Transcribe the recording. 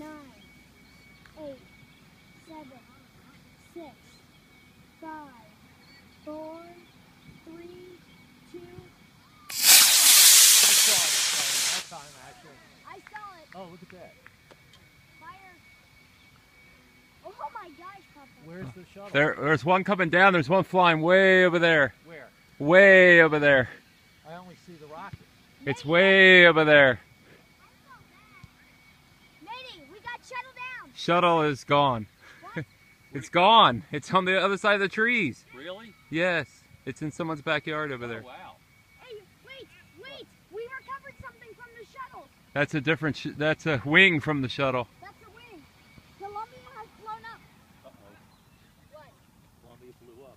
nine, eight, seven, six, five, four, three, two. I saw it that time, actually. I saw it. Oh, look at that. Fire. Oh my gosh, Papa. Where's the shuttle? There, there's one coming down. There's one flying way over there. Where? Way over there. I only see the rocket. It's way over there shuttle down. Shuttle is gone. What? it's gone. It's on the other side of the trees. Really? Yes. It's in someone's backyard over there. oh, wow. Hey, wait, wait. We recovered something from the shuttle. That's a different, that's a wing from the shuttle. That's a wing. Columbia has blown up. Uh-oh. What? Columbia blew up.